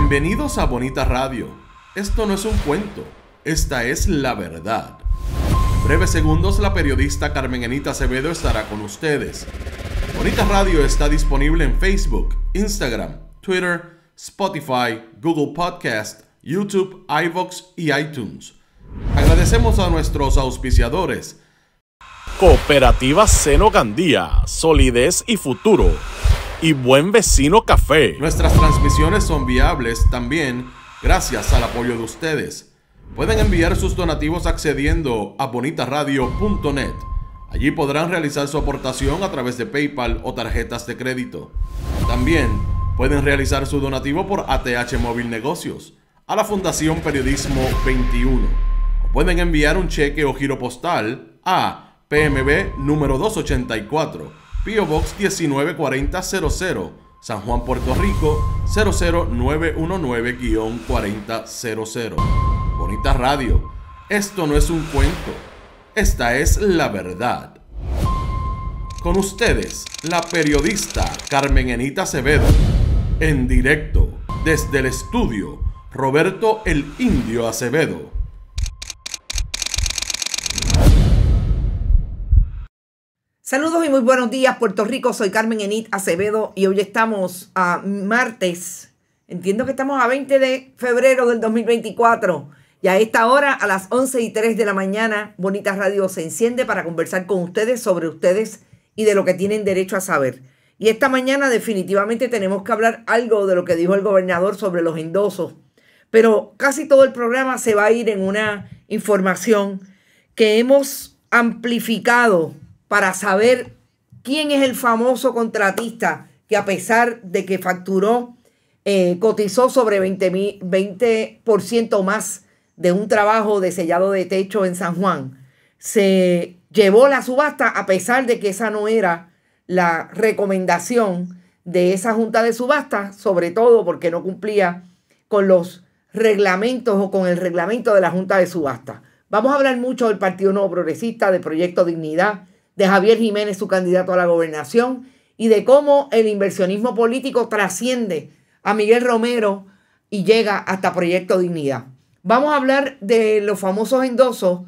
Bienvenidos a Bonita Radio. Esto no es un cuento, esta es la verdad. Breves segundos la periodista Carmen Enita Acevedo estará con ustedes. Bonita Radio está disponible en Facebook, Instagram, Twitter, Spotify, Google Podcast, YouTube, iVoox y iTunes. Agradecemos a nuestros auspiciadores. Cooperativa Seno Gandía, solidez y futuro. Y Buen Vecino Café. Nuestras transmisiones son viables también gracias al apoyo de ustedes. Pueden enviar sus donativos accediendo a bonitaradio.net. Allí podrán realizar su aportación a través de PayPal o tarjetas de crédito. También pueden realizar su donativo por ATH Móvil Negocios a la Fundación Periodismo 21. O pueden enviar un cheque o giro postal a PMB número 284, Pio Box 194000, San Juan, Puerto Rico 00919-4000. Bonita Radio, esto no es un cuento, esta es la verdad. Con ustedes, la periodista Carmen Enita Acevedo, en directo desde el estudio Roberto el Indio Acevedo. Saludos y muy buenos días, Puerto Rico. Soy Carmen Enit Acevedo y hoy estamos a martes. Entiendo que estamos a 20 de febrero del 2024. Y a esta hora, a las 11 y 3 de la mañana, Bonita Radio se enciende para conversar con ustedes sobre ustedes y de lo que tienen derecho a saber. Y esta mañana definitivamente tenemos que hablar algo de lo que dijo el gobernador sobre los endosos. Pero casi todo el programa se va a ir en una información que hemos amplificado para saber quién es el famoso contratista que a pesar de que facturó, eh, cotizó sobre 20%, 20 más de un trabajo de sellado de techo en San Juan, se llevó la subasta a pesar de que esa no era la recomendación de esa junta de subasta, sobre todo porque no cumplía con los reglamentos o con el reglamento de la junta de subasta. Vamos a hablar mucho del Partido Nuevo Progresista, del Proyecto Dignidad, de Javier Jiménez, su candidato a la gobernación, y de cómo el inversionismo político trasciende a Miguel Romero y llega hasta Proyecto Dignidad. Vamos a hablar de los famosos endosos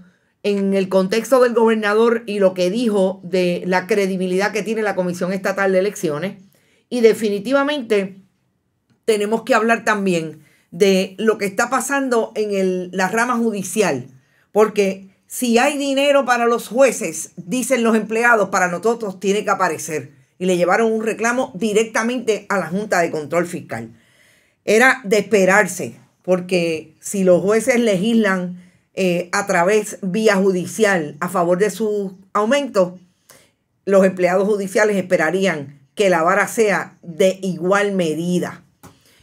en el contexto del gobernador y lo que dijo de la credibilidad que tiene la Comisión Estatal de Elecciones. Y definitivamente tenemos que hablar también de lo que está pasando en la rama judicial, porque si hay dinero para los jueces, dicen los empleados, para nosotros tiene que aparecer. Y le llevaron un reclamo directamente a la Junta de Control Fiscal. Era de esperarse, porque si los jueces legislan eh, a través vía judicial a favor de su aumento, los empleados judiciales esperarían que la vara sea de igual medida.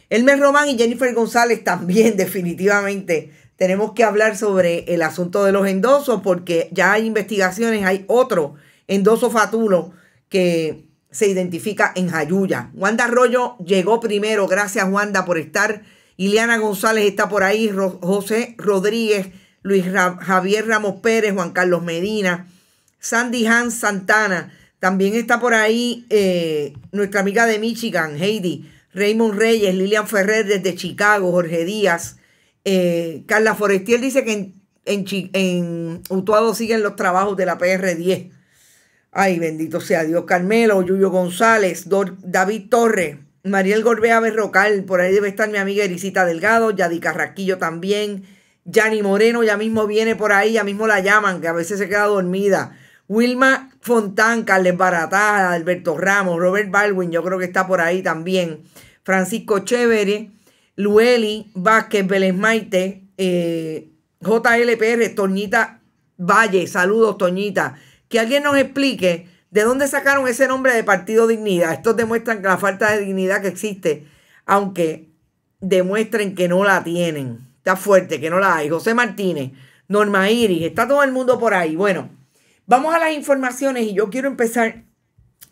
Elmer Román y Jennifer González también definitivamente tenemos que hablar sobre el asunto de los endosos porque ya hay investigaciones, hay otro endoso fatulo que se identifica en Jayuya. Wanda Arroyo llegó primero, gracias Wanda por estar. Ileana González está por ahí, José Rodríguez, Luis Javier Ramos Pérez, Juan Carlos Medina, Sandy Hans Santana. También está por ahí eh, nuestra amiga de Michigan, Heidi, Raymond Reyes, Lilian Ferrer desde Chicago, Jorge Díaz, eh, Carla Forestier dice que en, en, Utuado siguen los trabajos de la PR10. Ay, bendito sea Dios. Carmelo, Yuyo González, David Torres, Mariel Gorbea Berrocal, por ahí debe estar mi amiga Erisita Delgado, Yadi Carrasquillo también, Yani Moreno ya mismo viene por ahí, ya mismo la llaman, que a veces se queda dormida. Wilma Fontán, Carles Baratá, Alberto Ramos, Robert Baldwin, yo creo que está por ahí también. Francisco Chévere, Lueli Vázquez Vélez Maite, eh, JLPR, Toñita Valle, saludos Toñita. Que alguien nos explique de dónde sacaron ese nombre de Partido Dignidad. Estos demuestran que la falta de dignidad que existe, aunque demuestren que no la tienen. Está fuerte, que no la hay. José Martínez, Norma Iris, está todo el mundo por ahí. Bueno, vamos a las informaciones y yo quiero empezar.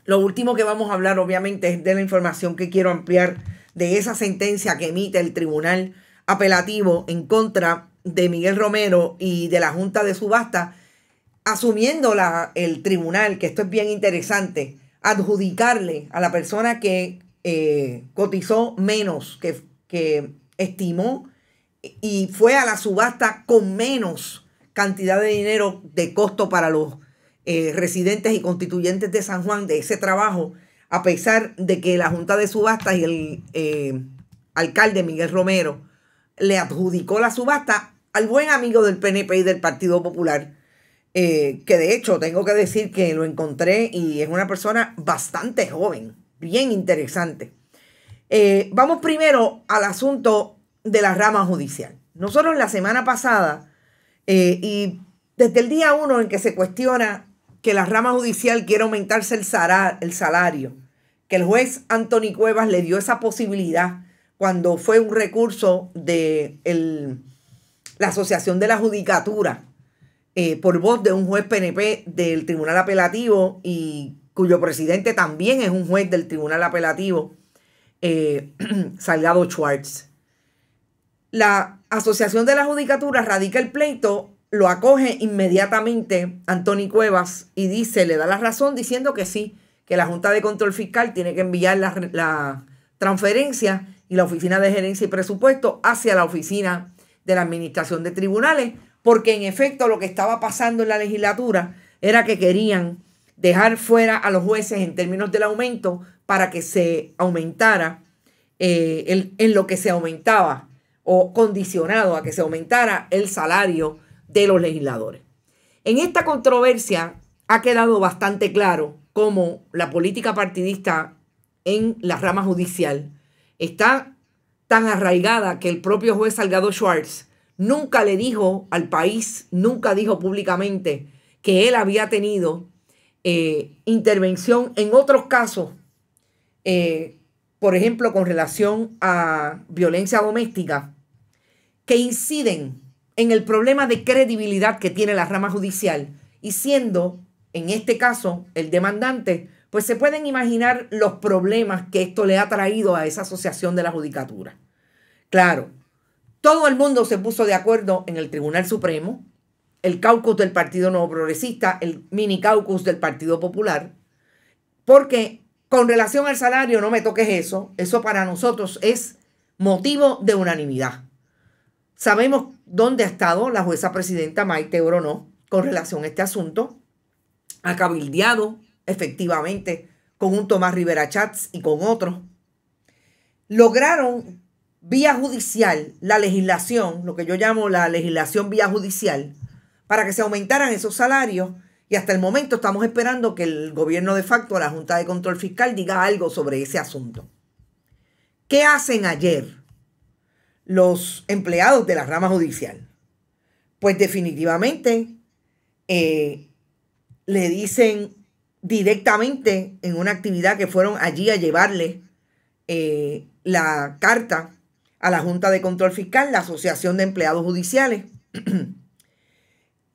Lo último que vamos a hablar, obviamente, es de la información que quiero ampliar de esa sentencia que emite el tribunal apelativo en contra de Miguel Romero y de la Junta de Subasta, asumiendo la, el tribunal, que esto es bien interesante, adjudicarle a la persona que eh, cotizó menos, que, que estimó y fue a la subasta con menos cantidad de dinero de costo para los eh, residentes y constituyentes de San Juan de ese trabajo, a pesar de que la Junta de Subastas y el eh, alcalde Miguel Romero le adjudicó la subasta al buen amigo del PNP y del Partido Popular, eh, que de hecho tengo que decir que lo encontré y es una persona bastante joven, bien interesante. vamos primero al asunto de la rama judicial. Nosotros la semana pasada, y desde el día uno en que se cuestiona que la rama judicial quiere aumentarse el, salario, que el juez Anthony Cuevas le dio esa posibilidad cuando fue un recurso de la Asociación de la Judicatura eh, por voz de un juez PNP del Tribunal Apelativo y cuyo presidente también es un juez del Tribunal Apelativo, eh, Salgado Schwartz. La Asociación de la Judicatura radica el pleito lo acoge inmediatamente Anthony Cuevas y dice, le da la razón diciendo que sí, que la Junta de Control Fiscal tiene que enviar la, transferencia y la Oficina de Gerencia y Presupuesto hacia la Oficina de la Administración de Tribunales, porque en efecto lo que estaba pasando en la legislatura era que querían dejar fuera a los jueces en términos del aumento para que se aumentara eh, en lo que se aumentaba o condicionado a que se aumentara el salario de los legisladores. En esta controversia ha quedado bastante claro cómo la política partidista en la rama judicial está tan arraigada que el propio juez Salgado Schwartz nunca le dijo al país, nunca dijo públicamente que él había tenido eh, intervención en otros casos, eh, por ejemplo, con relación a violencia doméstica, que inciden en el problema de credibilidad que tiene la rama judicial y siendo, en este caso, el demandante, pues se pueden imaginar los problemas que esto le ha traído a esa asociación de la judicatura. Claro, todo el mundo se puso de acuerdo en el Tribunal Supremo, el caucus del Partido Nuevo Progresista, el mini caucus del Partido Popular, porque con relación al salario, no me toques eso, eso para nosotros es motivo de unanimidad. Sabemos dónde ha estado la jueza presidenta Maite Orono con relación a este asunto. Ha cabildeado efectivamente con un Tomás Rivera Chats y con otros. Lograron vía judicial la legislación, lo que yo llamo la legislación vía judicial, para que se aumentaran esos salarios y hasta el momento estamos esperando que el gobierno de facto, la Junta de Control Fiscal, diga algo sobre ese asunto. ¿Qué hacen ayer? Los empleados de la rama judicial? Pues definitivamente eh, le dicen directamente en una actividad que fueron allí a llevarle eh, la carta a la Junta de Control Fiscal, la Asociación de Empleados Judiciales,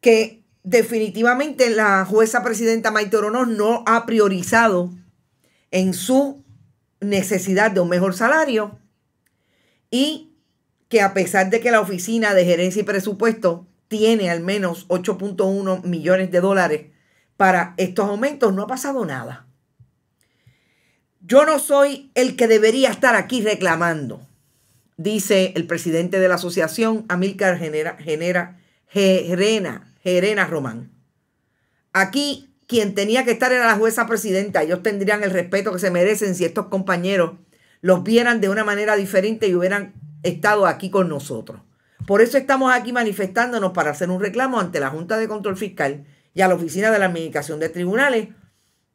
que definitivamente la jueza presidenta Maite Oronos no ha priorizado en su necesidad de un mejor salario y que a pesar de que la Oficina de Gerencia y Presupuesto tiene al menos 8.1 millones de dólares para estos aumentos, no ha pasado nada. Yo no soy el que debería estar aquí reclamando, dice el presidente de la asociación, Amílcar Genera, Genera, Gerena, Gerena Román. Aquí quien tenía que estar era la jueza presidenta. Ellos tendrían el respeto que se merecen si estos compañeros los vieran de una manera diferente y hubieran estado aquí con nosotros. Por eso estamos aquí manifestándonos para hacer un reclamo ante la Junta de Control Fiscal y a la Oficina de la Administración de Tribunales,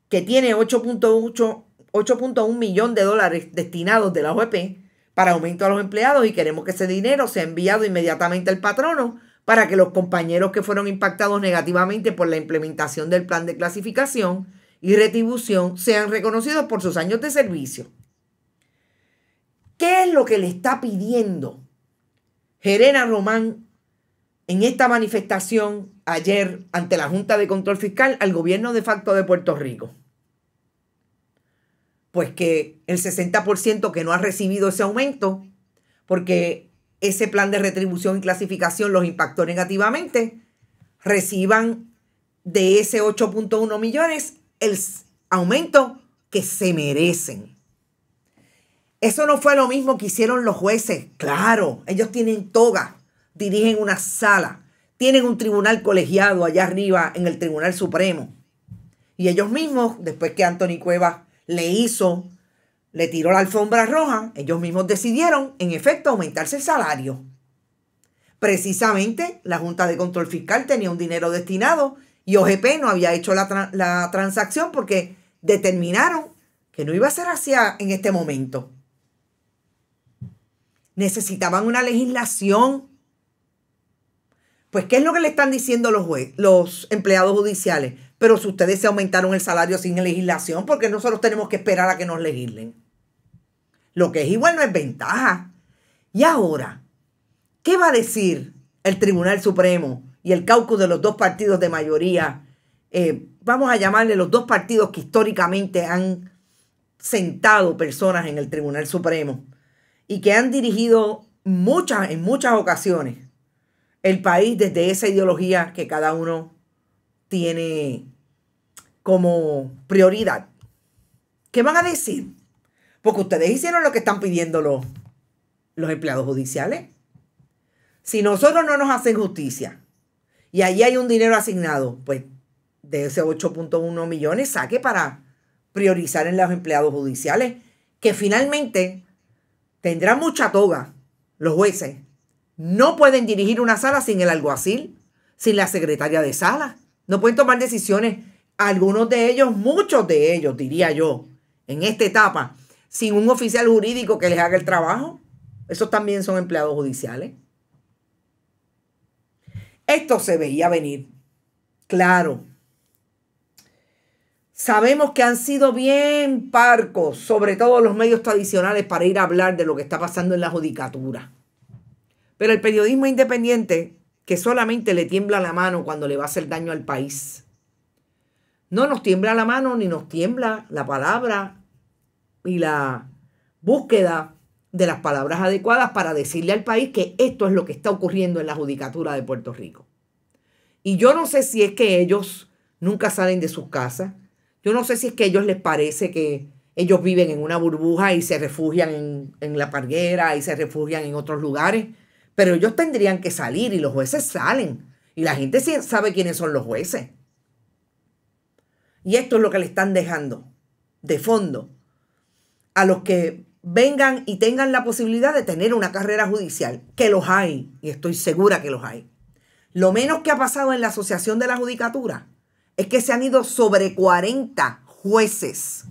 que tiene 8.1 millón de dólares destinados de la OEP para aumento a los empleados y queremos que ese dinero sea enviado inmediatamente al patrono para que los compañeros que fueron impactados negativamente por la implementación del plan de clasificación y retribución sean reconocidos por sus años de servicio. ¿Qué es lo que le está pidiendo Gerena Román en esta manifestación ayer ante la Junta de Control Fiscal al gobierno de facto de Puerto Rico? Pues que el 60% que no ha recibido ese aumento, porque ese plan de retribución y clasificación los impactó negativamente, reciban de ese 8.1 millones el aumento que se merecen. Eso no fue lo mismo que hicieron los jueces. Claro, ellos tienen toga, dirigen una sala, tienen un tribunal colegiado allá arriba en el Tribunal Supremo. Y ellos mismos, después que Anthony Cuevas le hizo, le tiró la alfombra roja, ellos mismos decidieron, en efecto, aumentarse el salario. Precisamente, la Junta de Control Fiscal tenía un dinero destinado y OGP no había hecho la, la transacción porque determinaron que no iba a ser así en este momento. Necesitaban una legislación. Pues, ¿qué es lo que le están diciendo los, los empleados judiciales? Pero si ustedes se aumentaron el salario sin legislación, porque nosotros tenemos que esperar a que nos legislen. Lo que es igual no es ventaja. Y ahora, ¿qué va a decir el Tribunal Supremo y el caucus de los dos partidos de mayoría? Eh, vamos a llamarle los dos partidos que históricamente han sentado personas en el Tribunal Supremo y que han dirigido muchas, en muchas ocasiones el país desde esa ideología que cada uno tiene como prioridad. ¿Qué van a decir? Porque ustedes hicieron lo que están pidiendo los, los empleados judiciales. Si nosotros no nos hacen justicia y ahí hay un dinero asignado, pues de ese 8.1 millones saque para priorizar en los empleados judiciales, que finalmente tendrán mucha toga los jueces. No pueden dirigir una sala sin el alguacil, sin la secretaria de sala. No pueden tomar decisiones, algunos de ellos, muchos de ellos, diría yo, en esta etapa, sin un oficial jurídico que les haga el trabajo. Esos también son empleados judiciales. Esto se veía venir. Claro, Sabemos que han sido bien parcos, sobre todo los medios tradicionales, para ir a hablar de lo que está pasando en la judicatura. Pero el periodismo independiente, que solamente le tiembla la mano cuando le va a hacer daño al país, no nos tiembla la mano ni nos tiembla la palabra y la búsqueda de las palabras adecuadas para decirle al país que esto es lo que está ocurriendo en la judicatura de Puerto Rico. Y yo no sé si es que ellos nunca salen de sus casas, yo no sé si es que a ellos les parece que ellos viven en una burbuja y se refugian en, la parguera y se refugian en otros lugares, pero ellos tendrían que salir y los jueces salen. Y la gente sabe quiénes son los jueces. Y esto es lo que le están dejando de fondo a los que vengan y tengan la posibilidad de tener una carrera judicial, que los hay, y estoy segura que los hay. Lo menos que ha pasado en la Asociación de la Judicatura es que se han ido sobre 40 jueces.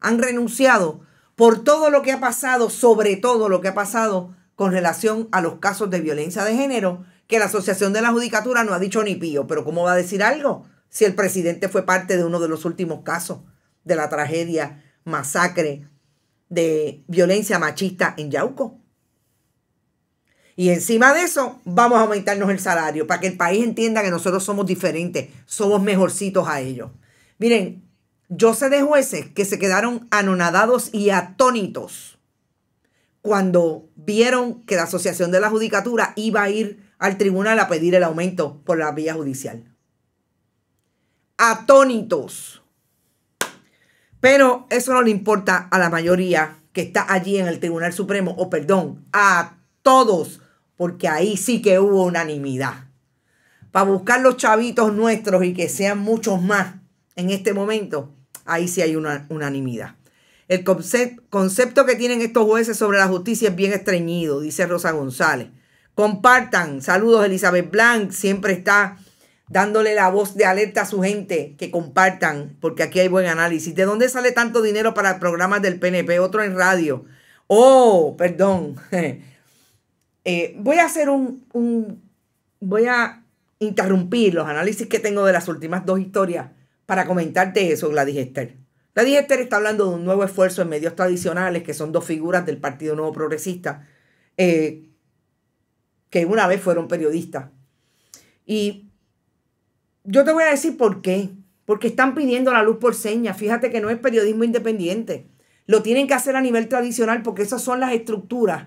Han renunciado por todo lo que ha pasado, sobre todo lo que ha pasado con relación a los casos de violencia de género, que la Asociación de la Judicatura no ha dicho ni pío. Pero ¿cómo va a decir algo si el presidente fue parte de uno de los últimos casos de la tragedia, masacre de violencia machista en Yauco? Y encima de eso, vamos a aumentarnos el salario para que el país entienda que nosotros somos diferentes, somos mejorcitos a ellos. Miren, yo sé de jueces que se quedaron anonadados y atónitos cuando vieron que la Asociación de la Judicatura iba a ir al tribunal a pedir el aumento por la vía judicial. Atónitos. Pero eso no le importa a la mayoría que está allí en el Tribunal Supremo, o perdón, a todos porque ahí sí que hubo unanimidad. Para buscar los chavitos nuestros y que sean muchos más en este momento, ahí sí hay una unanimidad. El concepto que tienen estos jueces sobre la justicia es bien estreñido, dice Rosa González. Compartan. Saludos, Elizabeth Blanc. Siempre está dándole la voz de alerta a su gente que compartan, porque aquí hay buen análisis. ¿De dónde sale tanto dinero para programas del PNP? Otro en radio. Oh, perdón. Eh, voy a hacer un, Voy a interrumpir los análisis que tengo de las últimas dos historias para comentarte eso, Gladys Esther. Gladys Esther está hablando de un nuevo esfuerzo en medios tradicionales, que son dos figuras del Partido Nuevo Progresista, eh, que una vez fueron periodistas. Y yo te voy a decir por qué. Porque están pidiendo la luz por señas. Fíjate que no es periodismo independiente. Lo tienen que hacer a nivel tradicional porque esas son las estructuras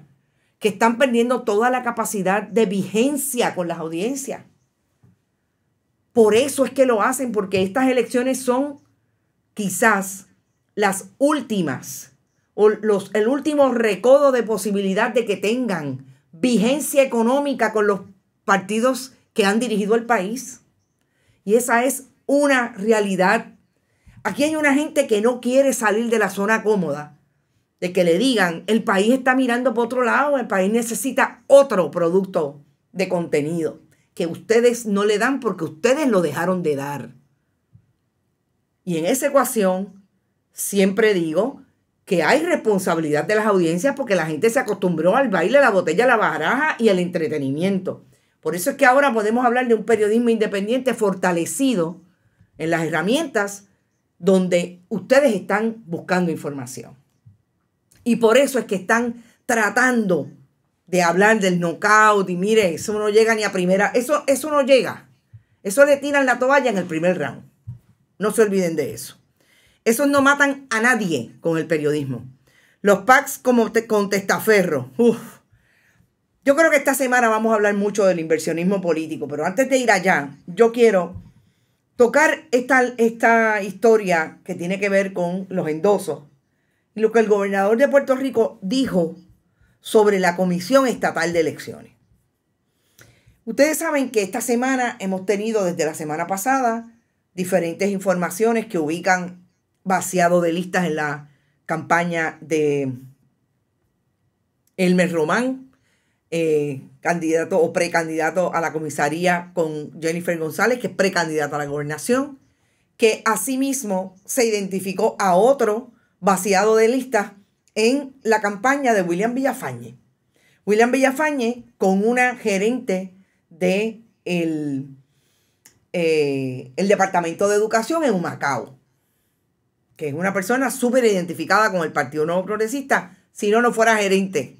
que están perdiendo toda la capacidad de vigencia con las audiencias. Por eso es que lo hacen, porque estas elecciones son quizás las últimas o los, el último recodo de posibilidad de que tengan vigencia económica con los partidos que han dirigido el país. Y esa es una realidad. Aquí hay una gente que no quiere salir de la zona cómoda, de que le digan, el país está mirando por otro lado, el país necesita otro producto de contenido que ustedes no le dan porque ustedes lo dejaron de dar. Y en esa ecuación, siempre digo que hay responsabilidad de las audiencias porque la gente se acostumbró al baile, la botella, la baraja y el entretenimiento. Por eso es que ahora podemos hablar de un periodismo independiente fortalecido en las herramientas donde ustedes están buscando información. Y por eso es que están tratando de hablar del knockout y mire, eso no llega ni a primera, eso, eso no llega. Eso le tiran la toalla en el primer round. No se olviden de eso. Esos no matan a nadie con el periodismo. Los packs como con testaferro. Yo creo que esta semana vamos a hablar mucho del inversionismo político, pero antes de ir allá, yo quiero tocar esta, esta historia que tiene que ver con los endosos lo que el gobernador de Puerto Rico dijo sobre la Comisión Estatal de Elecciones. Ustedes saben que esta semana hemos tenido desde la semana pasada diferentes informaciones que ubican vaciado de listas en la campaña de Elmer Román, eh, candidato o precandidato a la comisaría con Jennifer González, que es precandidato a la gobernación, que asimismo se identificó a otro vaciado de listas en la campaña de William Villafañe. William Villafañe con una gerente de el, eh, el Departamento de Educación en Humacao, que es una persona súper identificada con el Partido Nuevo Progresista, si no, no fuera gerente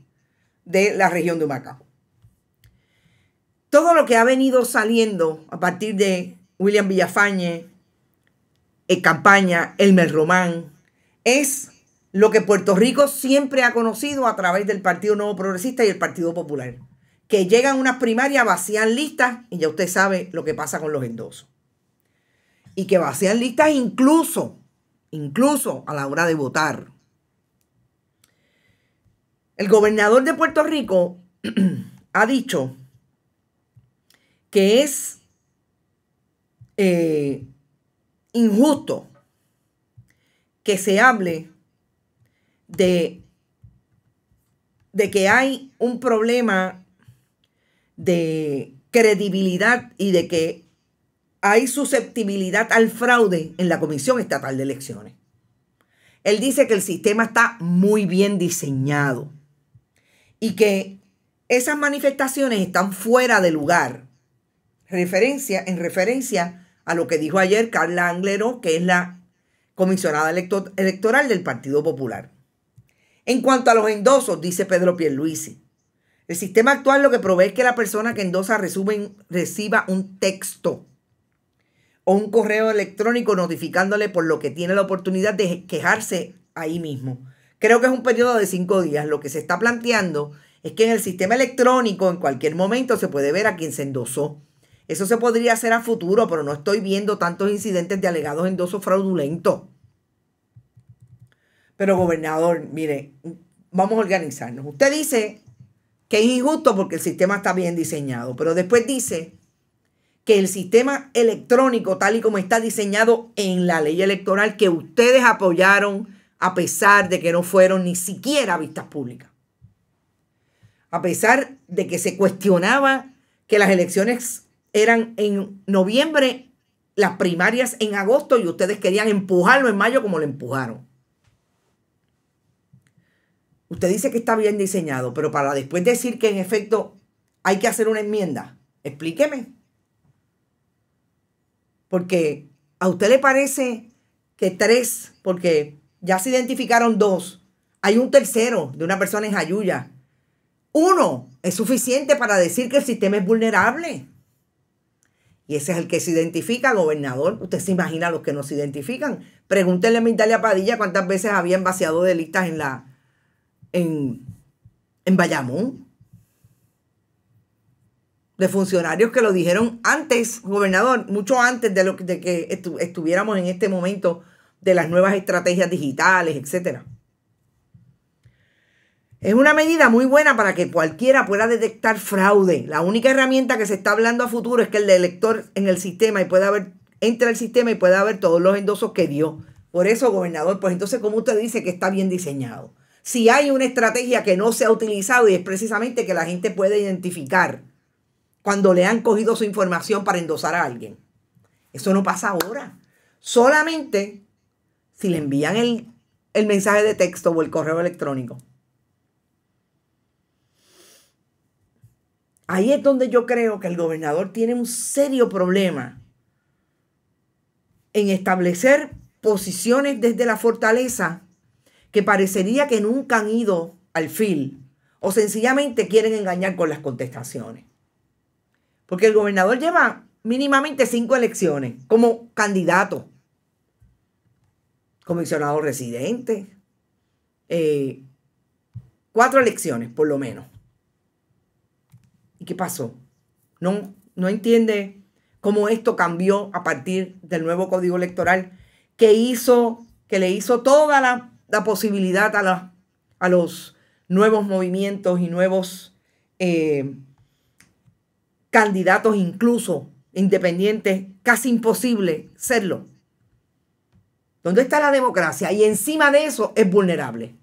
de la región de Humacao. Todo lo que ha venido saliendo a partir de William Villafañe, en campaña Elmer Román, es lo que Puerto Rico siempre ha conocido a través del Partido Nuevo Progresista y el Partido Popular. Que llegan unas primarias, vacían listas y ya usted sabe lo que pasa con los endosos. Y que vacían listas incluso, incluso a la hora de votar. El gobernador de Puerto Rico ha dicho que es eh, injusto que se hable de, de que hay un problema de credibilidad y de que hay susceptibilidad al fraude en la Comisión Estatal de Elecciones. Él dice que el sistema está muy bien diseñado y que esas manifestaciones están fuera de lugar. Referencia, en referencia a lo que dijo ayer Carla Anglero, que es la comisionada electoral del Partido Popular. En cuanto a los endosos, dice Pedro Pierluisi, el sistema actual lo que provee es que la persona que endosa reciba un texto o un correo electrónico notificándole por lo que tiene la oportunidad de quejarse ahí mismo. Creo que es un periodo de cinco días. Lo que se está planteando es que en el sistema electrónico en cualquier momento se puede ver a quien se endosó. Eso se podría hacer a futuro, pero no estoy viendo tantos incidentes de alegados endosos fraudulentos. Pero gobernador, mire, vamos a organizarnos. Usted dice que es injusto porque el sistema está bien diseñado, pero después dice que el sistema electrónico, tal y como está diseñado en la ley electoral que ustedes apoyaron a pesar de que no fueron ni siquiera vistas públicas. A pesar de que se cuestionaba que las elecciones eran en noviembre, las primarias en agosto y ustedes querían empujarlo en mayo como lo empujaron. Usted dice que está bien diseñado, pero para después decir que en efecto hay que hacer una enmienda, explíqueme. Porque a usted le parece que tres, porque ya se identificaron dos, hay un tercero de una persona en Jayuya. Uno es suficiente para decir que el sistema es vulnerable. Y ese es el que se identifica, gobernador. Usted se imagina los que no se identifican. Pregúntenle a Mindalia Padilla cuántas veces habían vaciado de listas en la, en, en Bayamón. De funcionarios que lo dijeron antes, gobernador, mucho antes de, lo, de que estuviéramos en este momento de las nuevas estrategias digitales, etc. Es una medida muy buena para que cualquiera pueda detectar fraude. La única herramienta que se está hablando a futuro es que el elector en el sistema y pueda ver, entra al sistema y pueda ver todos los endosos que dio. Por eso, gobernador, pues entonces, ¿cómo usted dice que está bien diseñado? Si hay una estrategia que no se ha utilizado y es precisamente que la gente puede identificar cuando le han cogido su información para endosar a alguien. Eso no pasa ahora. Solamente si le envían el, el mensaje de texto o el correo electrónico. Ahí es donde yo creo que el gobernador tiene un serio problema en establecer posiciones desde la fortaleza que parecería que nunca han ido al fil o sencillamente quieren engañar con las contestaciones. Porque el gobernador lleva mínimamente cinco elecciones como candidato, comisionado residente, eh, cuatro elecciones por lo menos. ¿Y qué pasó? No, no entiende cómo esto cambió a partir del nuevo código electoral que hizo, que le hizo toda la, posibilidad a, a, los nuevos movimientos y nuevos eh, candidatos, incluso independientes, casi imposible serlo. ¿Dónde está la democracia? Y encima de eso es vulnerable.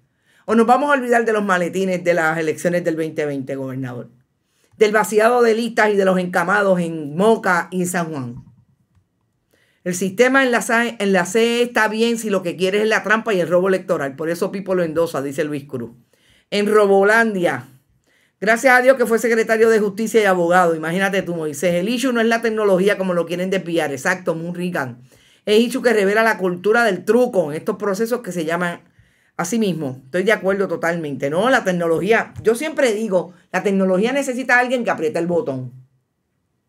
O nos vamos a olvidar de los maletines de las elecciones del 2020, gobernador del vaciado de listas y de los encamados en Moca y San Juan. El sistema en la, en la CE está bien si lo que quiere es la trampa y el robo electoral. Por eso Pipo lo endosa, dice Luis Cruz. En Robolandia, gracias a Dios que fue secretario de Justicia y abogado. Imagínate tú, Moisés. El issue no es la tecnología como lo quieren desviar. Exacto, Munrigan. Es issue que revela la cultura del truco en estos procesos que se llaman Asimismo, estoy de acuerdo totalmente. No, la tecnología, yo siempre digo, la tecnología necesita a alguien que apriete el botón.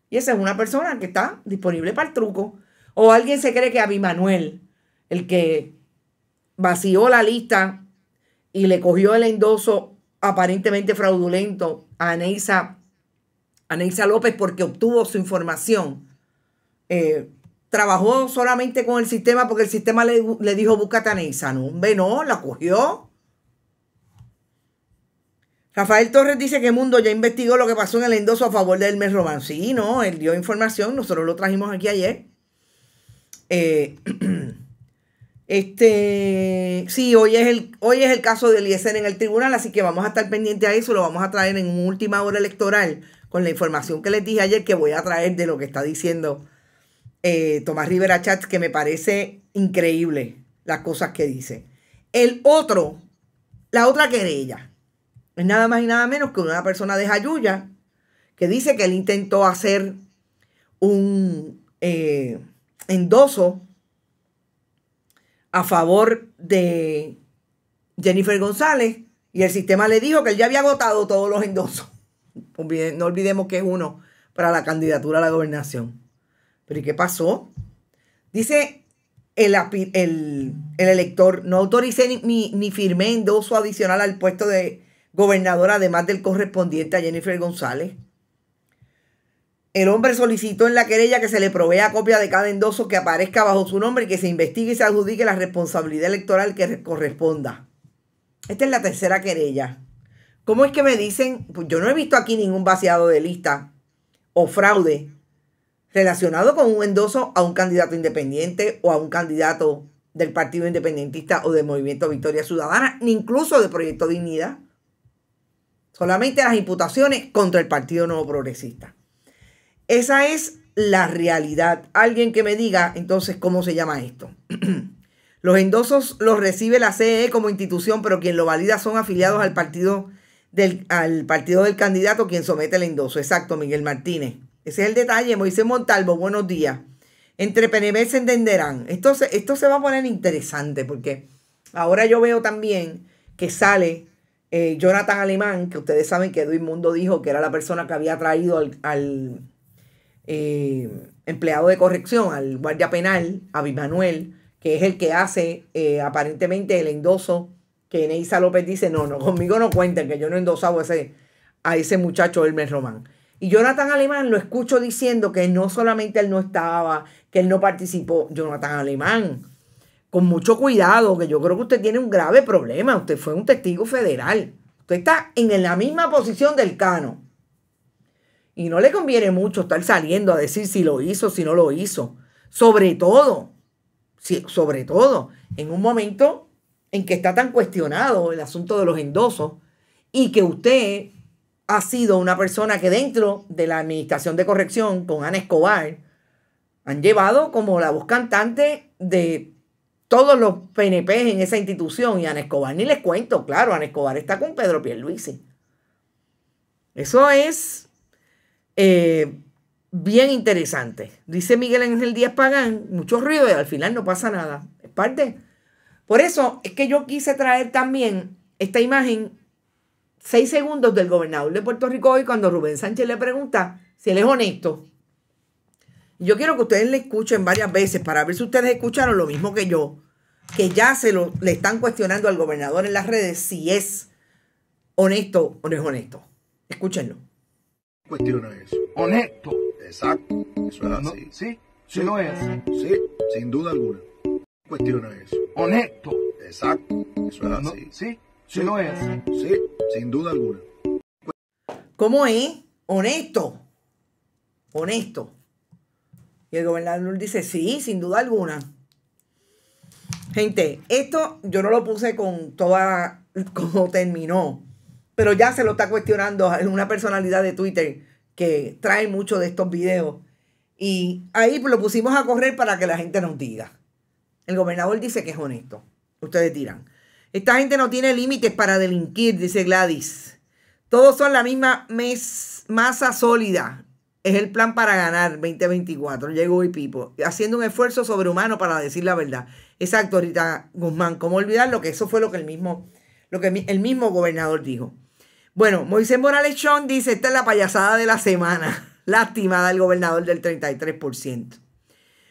Y esa es una persona que está disponible para el truco. O alguien se cree que Abimanuel, el que vació la lista y le cogió el endoso aparentemente fraudulento a Aneisa, López porque obtuvo su información, eh, trabajó solamente con el sistema porque el sistema le, dijo búscate a No, no, la cogió. Rafael Torres dice que Mundo ya investigó lo que pasó en el endoso a favor de Hermes Román. Sí, no, él dio información, nosotros lo trajimos aquí ayer. Eh, este, sí, hoy es, el, hoy es el caso de Eliezer en el tribunal, así que vamos a estar pendientes a eso, lo vamos a traer en última hora electoral con la información que les dije ayer que voy a traer de lo que está diciendo eh, Tomás Rivera Chats, que me parece increíble las cosas que dice. El otro, la otra querella, es nada más y nada menos que una persona de Jayuya que dice que él intentó hacer un eh, endoso a favor de Jennifer González y el sistema le dijo que él ya había agotado todos los endosos. No olvidemos que es uno para la candidatura a la gobernación. ¿Pero y qué pasó? Dice el, el, elector, no autoricé ni, ni, firmé endoso adicional al puesto de gobernador, además del correspondiente a Jennifer González. El hombre solicitó en la querella que se le provea copia de cada endoso que aparezca bajo su nombre y que se investigue y se adjudique la responsabilidad electoral que corresponda. Esta es la tercera querella. ¿Cómo es que me dicen? Pues yo no he visto aquí ningún vaciado de lista o fraude relacionado con un endoso a un candidato independiente o a un candidato del Partido Independentista o del Movimiento Victoria Ciudadana, ni incluso de Proyecto Dignidad. Solamente las imputaciones contra el Partido Nuevo Progresista. Esa es la realidad. Alguien que me diga entonces cómo se llama esto. los endosos los recibe la CE como institución, pero quien lo valida son afiliados al partido del, al partido del candidato quien somete el endoso. Exacto, Miguel Martínez. Ese es el detalle. Moisés Montalvo, buenos días. Entre PNB se entenderán. Esto se, esto se va a poner interesante porque ahora yo veo también que sale eh, Jonathan Alemán, que ustedes saben que Edwin Mundo dijo que era la persona que había traído al, eh, empleado de corrección, al guardia penal, a Bimanuel, que es el que hace eh, aparentemente el endoso que Neisa López dice, no, no, conmigo no cuenten, que yo no he endosado ese, a ese muchacho Hermes Román. Y Jonathan Alemán lo escucho diciendo que no solamente él no estaba, que él no participó. Jonathan Alemán, con mucho cuidado, que yo creo que usted tiene un grave problema. Usted fue un testigo federal. Usted está en la misma posición del Cano. Y no le conviene mucho estar saliendo a decir si lo hizo, si no lo hizo. Sobre todo, sobre todo, en un momento en que está tan cuestionado el asunto de los endosos y que usted ha sido una persona que dentro de la administración de corrección con Ana Escobar han llevado como la voz cantante de todos los PNP en esa institución y Ana Escobar ni les cuento, claro, Ana Escobar está con Pedro Pierluisi. Eso es eh, bien interesante. Dice Miguel Ángel Díaz Pagán, mucho ruido y al final no pasa nada. Es parte. Por eso es que yo quise traer también esta imagen, seis segundos del gobernador de Puerto Rico hoy cuando Rubén Sánchez le pregunta si él es honesto. Yo quiero que ustedes le escuchen varias veces para ver si ustedes escucharon lo mismo que yo, que ya se lo le están cuestionando al gobernador en las redes si es honesto o no es honesto. Escúchenlo. Cuestiona eso. Honesto. Exacto. Eso es así. sí, sí lo es. Sí, sin duda alguna. Cuestiona eso. Honesto. Exacto. Eso es así. sí, sí lo es. Sí, sin duda alguna. ¿Cómo es? Honesto. Honesto. Y el gobernador dice, sí, sin duda alguna. Gente, esto yo no lo puse con toda como terminó, pero ya se lo está cuestionando una personalidad de Twitter que trae mucho de estos videos. Y ahí lo pusimos a correr para que la gente nos diga. El gobernador dice que es honesto. Ustedes dirán. Esta gente no tiene límites para delinquir, dice Gladys. Todos son la misma masa sólida. Es el plan para ganar 2024. Llegó y Pipo. Haciendo un esfuerzo sobrehumano para decir la verdad. Exacto, ahorita Guzmán. ¿Cómo olvidarlo? Que eso fue lo que el mismo, lo que el mismo gobernador dijo. Bueno, Moisés Morales Chon dice, esta es la payasada de la semana. Lástima del gobernador del 33%.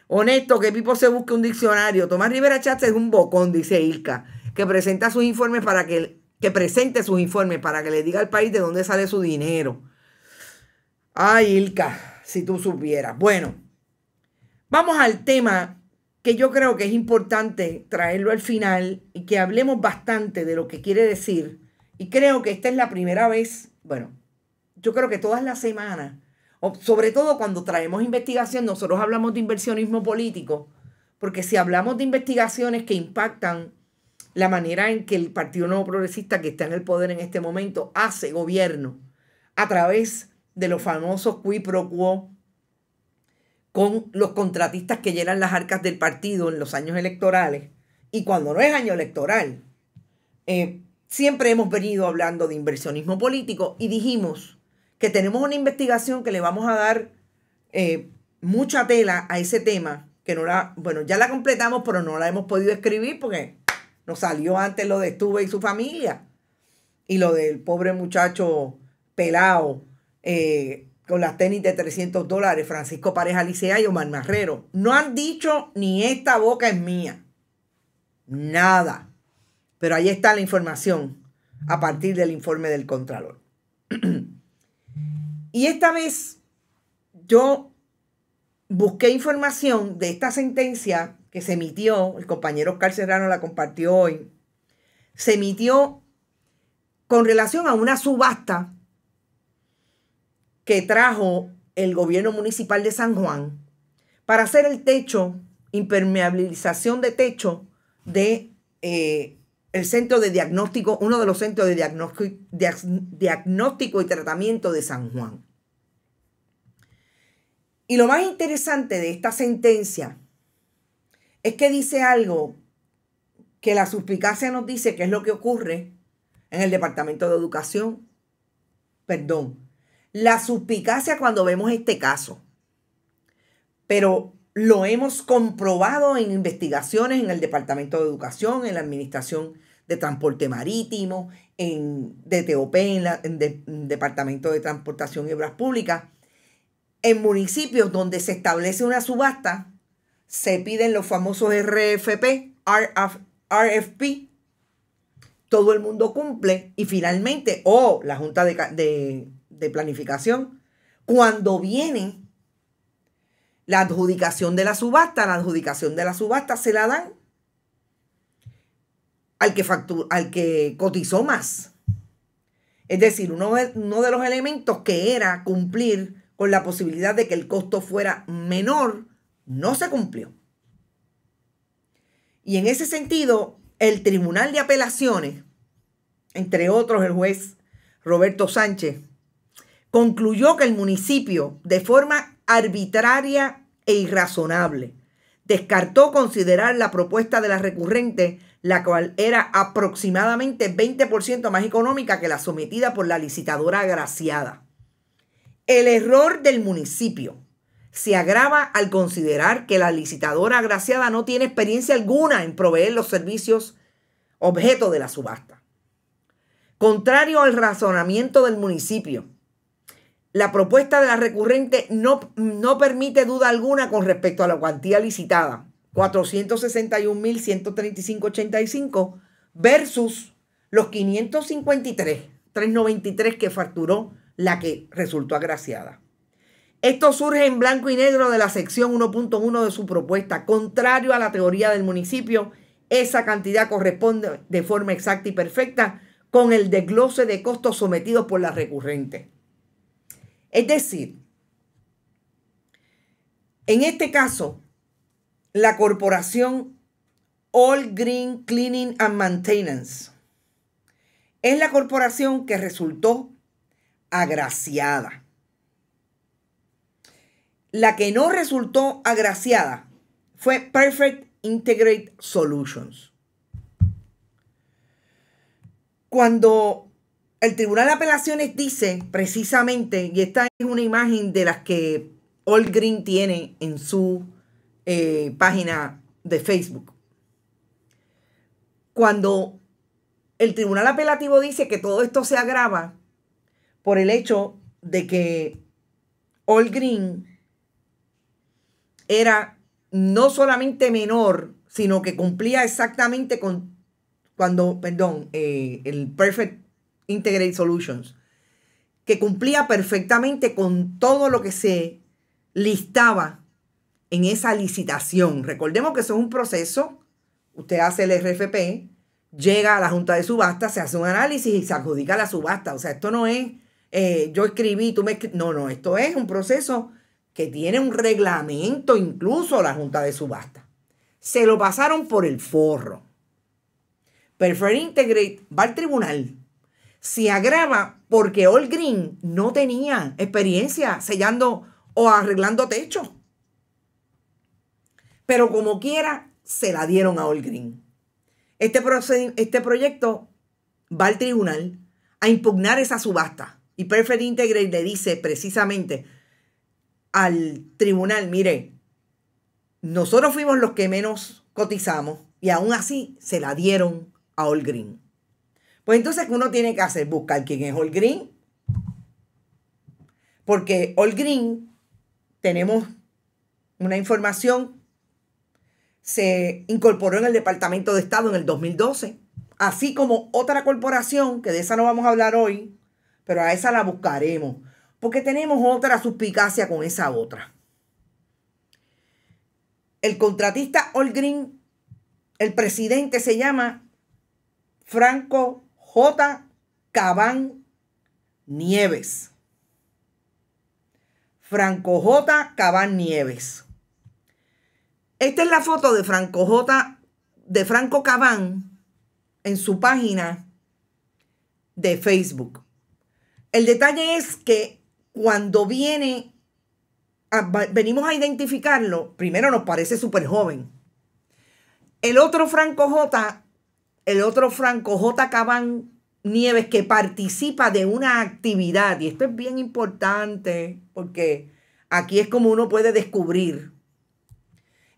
Honesto, que Pipo se busque un diccionario. Tomás Rivera Chatz es un bocón, dice Ilka, que presenta sus informes para que, que presente sus informes para que le diga al país de dónde sale su dinero. Ay, Ilka, si tú supieras. Bueno, vamos al tema que yo creo que es importante traerlo al final y que hablemos bastante de lo que quiere decir. Y creo que esta es la primera vez, bueno, yo creo que todas las semanas, sobre todo cuando traemos investigación, nosotros hablamos de inversionismo político, porque si hablamos de investigaciones que impactan la manera en que el Partido Nuevo Progresista que está en el poder en este momento hace gobierno a través de los famosos qui pro quo con los contratistas que llenan las arcas del partido en los años electorales. Y cuando no es año electoral, eh, siempre hemos venido hablando de inversionismo político y dijimos que tenemos una investigación que le vamos a dar eh, mucha tela a ese tema, que no la, bueno, ya la completamos, pero no la hemos podido escribir porque nos salió antes lo de Estuve y su familia y lo del pobre muchacho pelado eh, con las tenis de 300 dólares, Francisco Pareja Licea y Omar Marrero. No han dicho ni esta boca es mía. Nada. Pero ahí está la información a partir del informe del Contralor. y esta vez yo busqué información de esta sentencia que se emitió, el compañero Oscar Serrano la compartió hoy, se emitió con relación a una subasta que trajo el gobierno municipal de San Juan para hacer el techo, impermeabilización de techo de eh, el centro de diagnóstico, uno de los centros de diagnóstico, diagnóstico y tratamiento de San Juan. Y lo más interesante de esta sentencia es que dice algo que la suspicacia nos dice que es lo que ocurre en el Departamento de Educación, perdón, la suspicacia cuando vemos este caso. Pero lo hemos comprobado en investigaciones en el Departamento de Educación, en la Administración de Transporte Marítimo, en DTOP, en, el Departamento de Transportación y Obras Públicas. En municipios donde se establece una subasta, se piden los famosos RFP, RFP, todo el mundo cumple y finalmente, o la Junta de de planificación. Cuando viene la adjudicación de la subasta, la adjudicación de la subasta se la dan al que, al que cotizó más. Es decir, uno de, uno de los elementos que era cumplir con la posibilidad de que el costo fuera menor, no se cumplió. Y en ese sentido, el Tribunal de Apelaciones, entre otros el juez Roberto Sánchez, concluyó que el municipio, de forma arbitraria e irrazonable, descartó considerar la propuesta de la recurrente, la cual era aproximadamente 20% más económica que la sometida por la licitadora agraciada. El error del municipio se agrava al considerar que la licitadora agraciada no tiene experiencia alguna en proveer los servicios objeto de la subasta. Contrario al razonamiento del municipio, la propuesta de la recurrente no, no permite duda alguna con respecto a la cuantía licitada, 461.135.85 versus los 553.393 que facturó la que resultó agraciada. Esto surge en blanco y negro de la sección 1.1 de su propuesta. Contrario a la teoría del municipio, esa cantidad corresponde de forma exacta y perfecta con el desglose de costos sometidos por la recurrente. Es decir, en este caso, la corporación All Green Cleaning and Maintenance es la corporación que resultó agraciada. La que no resultó agraciada fue Perfect Integrate Solutions. Cuando el Tribunal de Apelaciones dice precisamente, y esta es una imagen de las que All Green tiene en su eh, página de Facebook, cuando el Tribunal Apelativo dice que todo esto se agrava por el hecho de que All Green era no solamente menor, sino que cumplía exactamente con cuando, perdón, eh, el Perfect Integrated Solutions, que cumplía perfectamente con todo lo que se listaba en esa licitación. Recordemos que eso es un proceso, usted hace el RFP, llega a la Junta de Subasta, se hace un análisis y se adjudica la subasta. O sea, esto no es eh, yo escribí, tú me No, no, esto es un proceso que tiene un reglamento, incluso la Junta de Subasta. Se lo pasaron por el forro. Prefer Integrate va al tribunal. Se agrava porque All Green no tenía experiencia sellando o arreglando techos. Pero como quiera, se la dieron a All Green. Este, este proyecto va al tribunal a impugnar esa subasta. Y Perfect Integrate le dice precisamente al tribunal, mire, nosotros fuimos los que menos cotizamos y aún así se la dieron a All Green. Pues entonces, ¿qué uno tiene que hacer? Buscar quién es All Green. Porque All Green, tenemos una información, se incorporó en el Departamento de Estado en el 2012, así como otra corporación, que de esa no vamos a hablar hoy, pero a esa la buscaremos, porque tenemos otra suspicacia con esa otra. El contratista All Green, el presidente se llama Franco J. Cabán Nieves. Franco J. Cabán Nieves. Esta es la foto de Franco J. de Franco Cabán en su página de Facebook. El detalle es que cuando viene, venimos a identificarlo, primero nos parece súper joven. El otro Franco J, el otro Franco J. Cabán Nieves que participa de una actividad, y esto es bien importante porque aquí es como uno puede descubrir.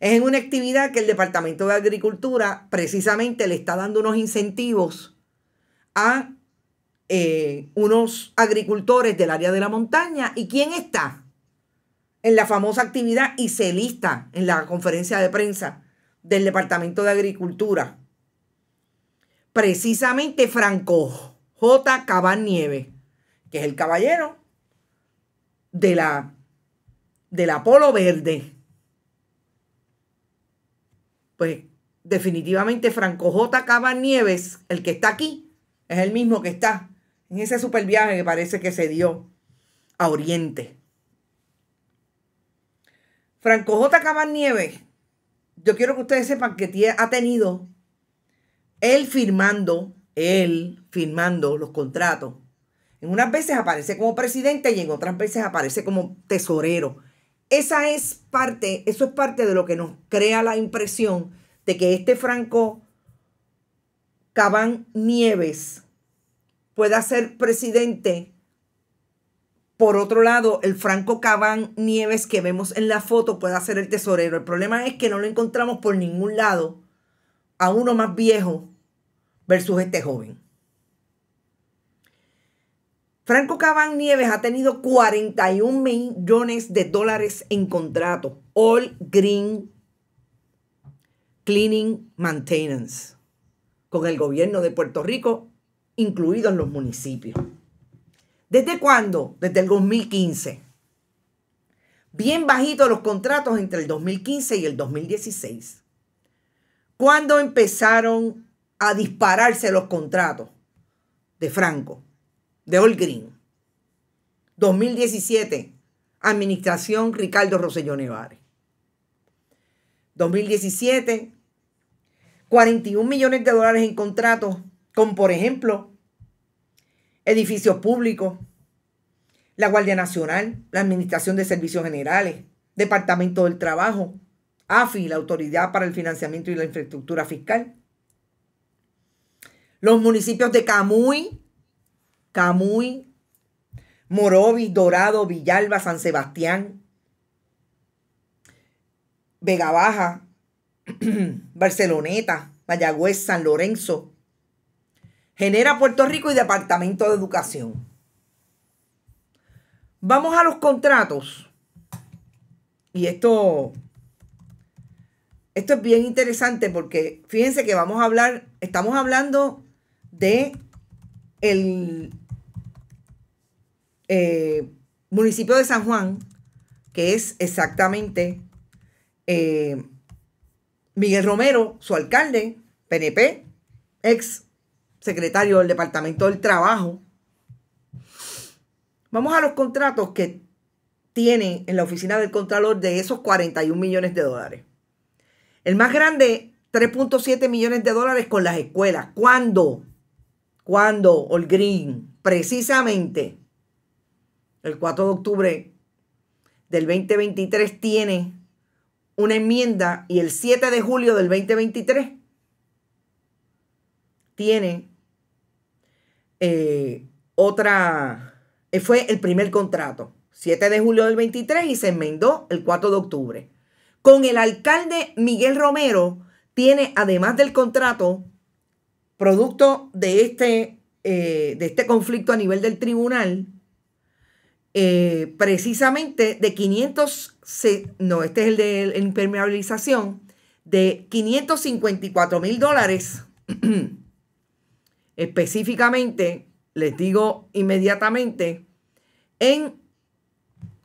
Es en una actividad que el Departamento de Agricultura precisamente le está dando unos incentivos a eh, unos agricultores del área de la montaña. ¿Y quién está? En la famosa actividad y se lista en la conferencia de prensa del Departamento de Agricultura. Precisamente Franco J. Cabán Nieve, que es el caballero de la, del Apolo Verde. Pues definitivamente Franco J. Cabán Nieves, el que está aquí, es el mismo que está en ese super viaje que parece que se dio a Oriente. Franco J. Caban Nieves, yo quiero que ustedes sepan que ha tenido él firmando, él firmando los contratos. En unas veces aparece como presidente y en otras veces aparece como tesorero. Esa es parte, eso es parte de lo que nos crea la impresión de que este Franco Cabán Nieves pueda ser presidente. Por otro lado, el Franco Cabán Nieves que vemos en la foto pueda ser el tesorero. El problema es que no lo encontramos por ningún lado a uno más viejo versus este joven. Franco Cabán Nieves ha tenido 41 millones de dólares en contrato. All Green Cleaning Maintenance con el gobierno de Puerto Rico, incluidos los municipios. ¿Desde cuándo? Desde el 2015. Bien bajitos los contratos entre el 2015 y el 2016. ¿Cuándo empezaron a dispararse los contratos de Franco? de All Green. 2017, Administración Ricardo Rosselló Nevares. 2017, 41 millones de dólares en contratos con, por ejemplo, edificios públicos, la Guardia Nacional, la Administración de Servicios Generales, Departamento del Trabajo, AFI, la Autoridad para el Financiamiento y la Infraestructura Fiscal, los municipios de Camuy, Camuy, Morovis, Dorado, Villalba, San Sebastián, Vega Baja, Barceloneta, Mayagüez, San Lorenzo. Genera Puerto Rico y Departamento de Educación. Vamos a los contratos. Y esto, esto es bien interesante porque fíjense que vamos a hablar, estamos hablando de el eh, municipio de San Juan, que es exactamente eh, Miguel Romero, su alcalde, PNP, ex secretario del Departamento del Trabajo. Vamos a los contratos que tiene en la oficina del Contralor de esos 41 millones de dólares. El más grande, 3.7 millones de dólares con las escuelas. ¿Cuándo? ¿Cuándo? Green, precisamente el 4 de octubre del 2023 tiene una enmienda y el 7 de julio del 2023 tiene eh, otra, eh, fue el primer contrato, 7 de julio del 23 y se enmendó el 4 de octubre. Con el alcalde Miguel Romero tiene, además del contrato, producto de este, eh, de este conflicto a nivel del tribunal, precisamente de 500, no, este es el de impermeabilización, de 554 mil dólares. Específicamente, les digo inmediatamente, en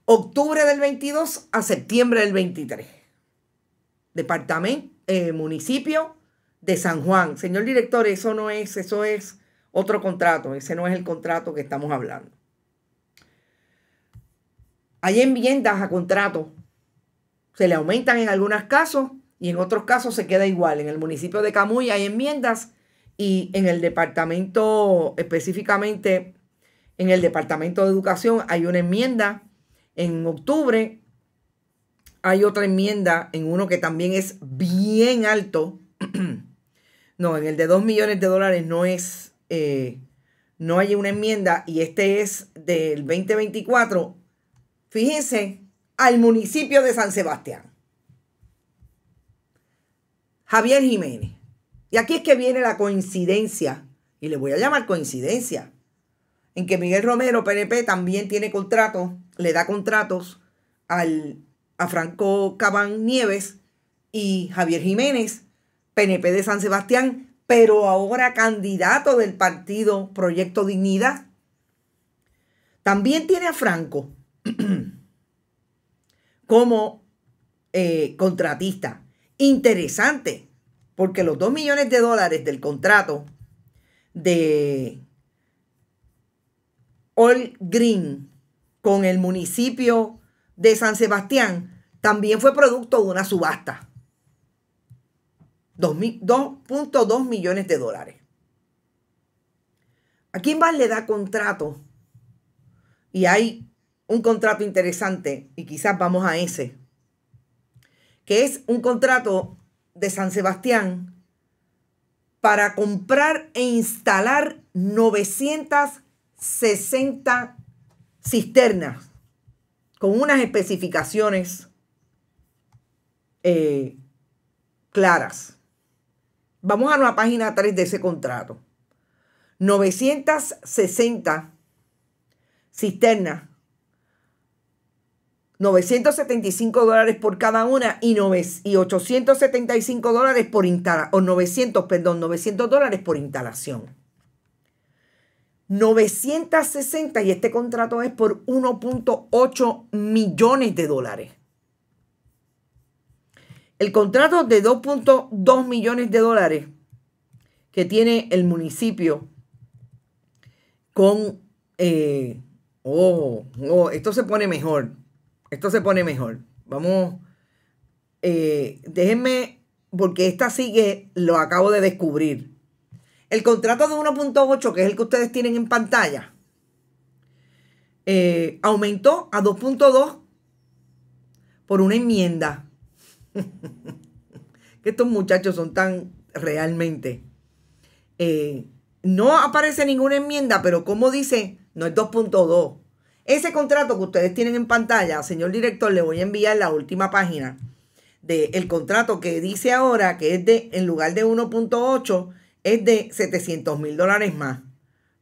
octubre del 22 a septiembre del 23. Departamento, eh, municipio de San Juan. Señor director, eso no es, eso es otro contrato, ese no es el contrato que estamos hablando. Hay enmiendas a contrato. Se le aumentan en algunos casos y en otros casos se queda igual. En el municipio de Camuy hay enmiendas y en el departamento, específicamente en el departamento de educación, hay una enmienda. En octubre hay otra enmienda en uno que también es bien alto. no, en el de 2 millones de dólares no es, eh, no hay una enmienda y este es del 2024 fíjense, al municipio de San Sebastián. Javier Jiménez. Y aquí es que viene la coincidencia, y le voy a llamar coincidencia, en que Miguel Romero, PNP, también tiene contratos, le da contratos al, a Franco Cabán Nieves y Javier Jiménez, PNP de San Sebastián, pero ahora candidato del partido Proyecto Dignidad. También tiene a Franco como eh, contratista. Interesante, porque los 2 millones de dólares del contrato de All Green con el municipio de San Sebastián también fue producto de una subasta. 2.2 millones de dólares. ¿A quién más le da contrato? Y hay un contrato interesante, y quizás vamos a ese, que es un contrato de San Sebastián para comprar e instalar 960 cisternas con unas especificaciones eh, claras. Vamos a la página 3 de ese contrato. 960 cisternas, 975 dólares por cada una y, 875 dólares por instalación, o 900, perdón, 900 dólares por instalación. 960 y este contrato es por 1.8 millones de dólares. El contrato de 2.2 millones de dólares que tiene el municipio con... Eh, oh, oh, esto se pone mejor. Esto se pone mejor. Vamos, eh, déjenme, porque esta sigue, lo acabo de descubrir. El contrato de 1.8, que es el que ustedes tienen en pantalla, eh, aumentó a 2.2 por una enmienda. que estos muchachos son tan realmente no aparece ninguna enmienda, pero como dice, no es 2.2. Ese contrato que ustedes tienen en pantalla, señor director, le voy a enviar la última página del contrato que dice ahora que es de, en lugar de 1.8, es de 700 mil dólares más.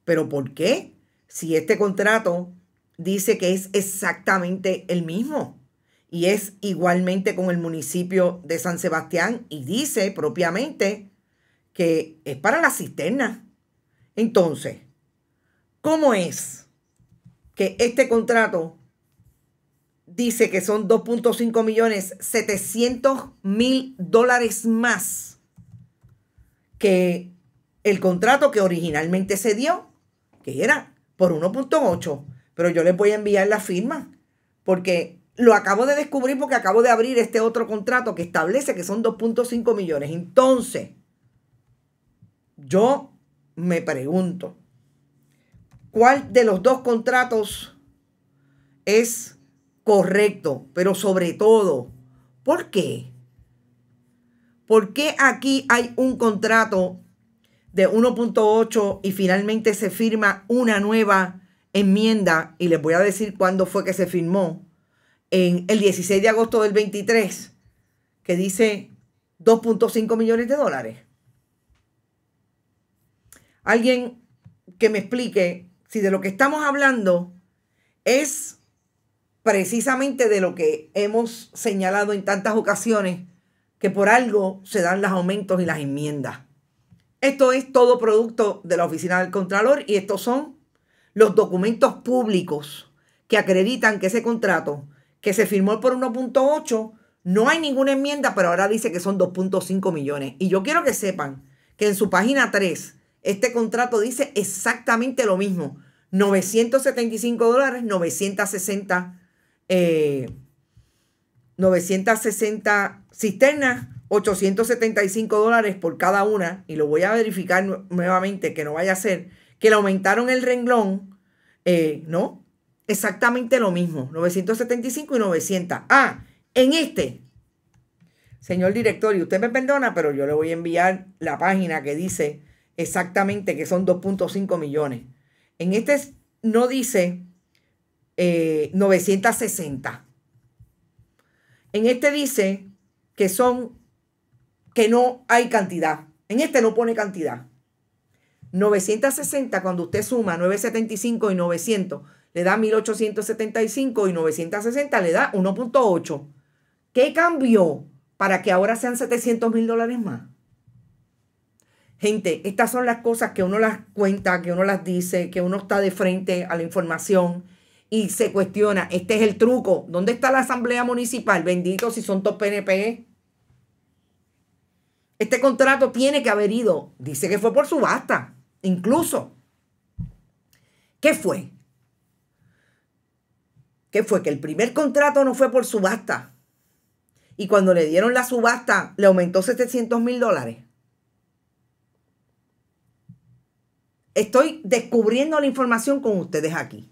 ¿Pero por qué? Si este contrato dice que es exactamente el mismo y es igualmente con el municipio de San Sebastián y dice propiamente que es para la cisterna. Entonces, ¿cómo es que este contrato dice que son 2.5 millones 700 mil dólares más que el contrato que originalmente se dio, que era por 1.8? Pero yo les voy a enviar la firma porque lo acabo de descubrir porque acabo de abrir este otro contrato que establece que son 2.5 millones. Entonces, yo me pregunto, ¿cuál de los dos contratos es correcto? Pero sobre todo, ¿por qué? ¿Por qué aquí hay un contrato de 1.8 y finalmente se firma una nueva enmienda? Y les voy a decir cuándo fue que se firmó. En el 16 de agosto del 23, que dice 2.5 millones de dólares. Alguien que me explique si de lo que estamos hablando es precisamente de lo que hemos señalado en tantas ocasiones, que por algo se dan los aumentos y las enmiendas. Esto es todo producto de la Oficina del Contralor y estos son los documentos públicos que acreditan que ese contrato que se firmó por 1.8 no hay ninguna enmienda, pero ahora dice que son 2.5 millones. Y yo quiero que sepan que en su página 3 este contrato dice exactamente lo mismo. 975 dólares, 960, 960 eh, cisternas, 875 dólares por cada una. Y lo voy a verificar nuevamente, que no vaya a ser que le aumentaron el renglón. Eh, no, exactamente lo mismo. 975 y 900. Ah, en este, señor director, y usted me perdona, pero yo le voy a enviar la página que dice exactamente que son 2.5 millones. En este no dice 960. Eh, en este dice que son, que no hay cantidad. En este no pone cantidad. 960 cuando usted suma 975 y 900 le da 1875 y 960 le da 1.8. ¿Qué cambió para que ahora sean 700 mil dólares más? Gente, estas son las cosas que uno las cuenta, que uno las dice, que uno está de frente a la información y se cuestiona. Este es el truco. ¿Dónde está la asamblea municipal? Bendito si son top PNP. Este contrato tiene que haber ido. Dice que fue por subasta. Incluso. ¿Qué fue? ¿Qué fue? Que el primer contrato no fue por subasta. Y cuando le dieron la subasta, le aumentó 700 mil dólares. Estoy descubriendo la información con ustedes aquí.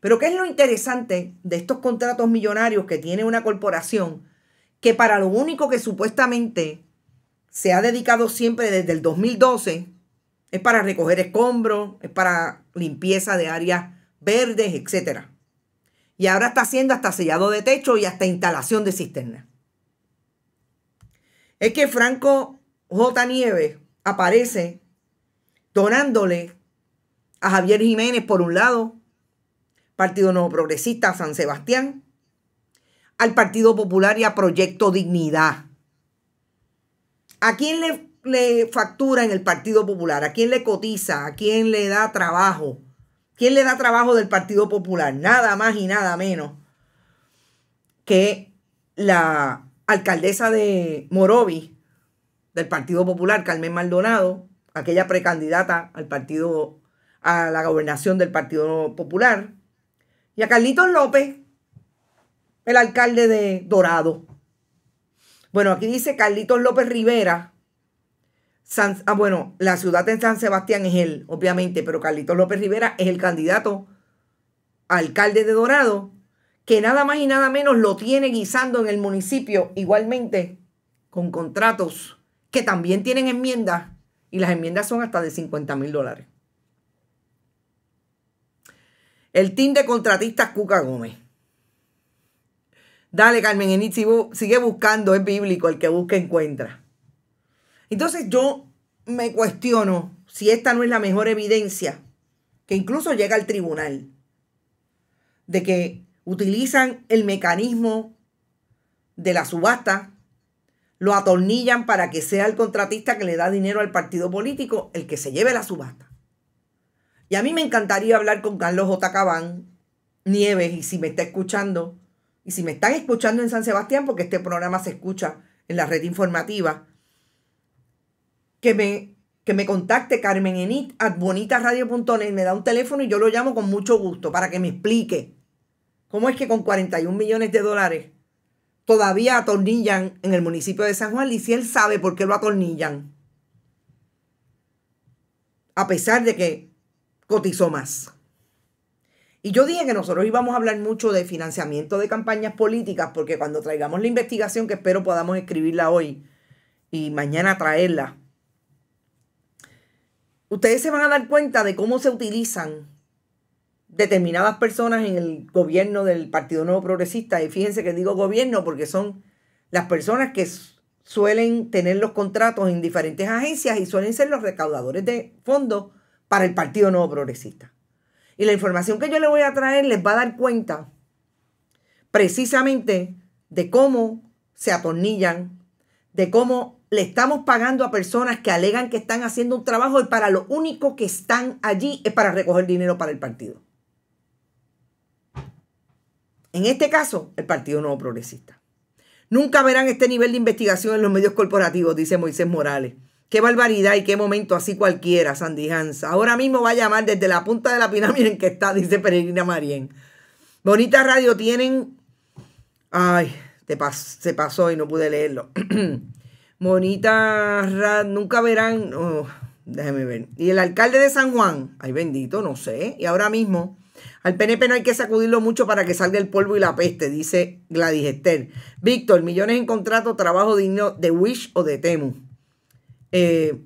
Pero ¿qué es lo interesante de estos contratos millonarios que tiene una corporación que para lo único que supuestamente se ha dedicado siempre desde el 2012 es para recoger escombros, es para limpieza de áreas verdes, etc. Y ahora está haciendo hasta sellado de techo y hasta instalación de cisterna. Es que Franco J. Nieves aparece donándole a Javier Jiménez por un lado, Partido Nuevo Progresista San Sebastián, al Partido Popular y a Proyecto Dignidad. ¿A quién le, le, factura en el Partido Popular? ¿A quién le cotiza? ¿A quién le da trabajo? ¿Quién le da trabajo del Partido Popular? Nada más y nada menos que la alcaldesa de Morovi del Partido Popular, Carmen Maldonado, aquella precandidata al partido, a la gobernación del Partido Popular, y a Carlitos López, el alcalde de Dorado. Bueno, aquí dice Carlitos López Rivera. ah, bueno, la ciudad de San Sebastián es él, obviamente, pero Carlitos López Rivera es el candidato a alcalde de Dorado, que nada más y nada menos lo tiene guisando en el municipio, igualmente con contratos que también tienen enmiendas y las enmiendas son hasta de 50 mil dólares. El team de contratistas Cuca Gómez. Dale, Carmen Enid, sigue buscando, es bíblico, el que busca encuentra. Entonces yo me cuestiono si esta no es la mejor evidencia que incluso llega al tribunal de que utilizan el mecanismo de la subasta lo atornillan para que sea el contratista que le da dinero al partido político el que se lleve la subasta. Y a mí me encantaría hablar con Carlos J. Cabán Nieves, y si me está escuchando, y si me están escuchando en San Sebastián, porque este programa se escucha en la red informativa, que me, que me contacte Carmen Enit a bonitasradio.net, me da un teléfono y yo lo llamo con mucho gusto para que me explique cómo es que con 41 millones de dólares todavía atornillan en el municipio de San Juan y si él sabe por qué lo atornillan. A pesar de que cotizó más. Y yo dije que nosotros íbamos a hablar mucho de financiamiento de campañas políticas porque cuando traigamos la investigación, que espero podamos escribirla hoy y mañana traerla, ustedes se van a dar cuenta de cómo se utilizan determinadas personas en el gobierno del Partido Nuevo Progresista, y fíjense que digo gobierno porque son las personas que suelen tener los contratos en diferentes agencias y suelen ser los recaudadores de fondos para el Partido Nuevo Progresista. Y la información que yo le voy a traer les va a dar cuenta precisamente de cómo se atornillan, de cómo le estamos pagando a personas que alegan que están haciendo un trabajo y para lo único que están allí es para recoger dinero para el partido. En este caso, el Partido Nuevo Progresista. Nunca verán este nivel de investigación en los medios corporativos, dice Moisés Morales. Qué barbaridad y qué momento así cualquiera, Sandy. Ahora mismo va a llamar desde la punta de la pirámide en que está, dice Peregrina Marien. Bonita radio tienen. Ay, se pasó y no pude leerlo. Bonita radio, nunca verán. Oh, déjeme ver. Y el alcalde de San Juan, ay bendito, no sé. Y ahora mismo al PNP no hay que sacudirlo mucho para que salga el polvo y la peste, dice Gladys Esther. Víctor, millones en contrato, trabajo digno de Wish o de Temu. Eh,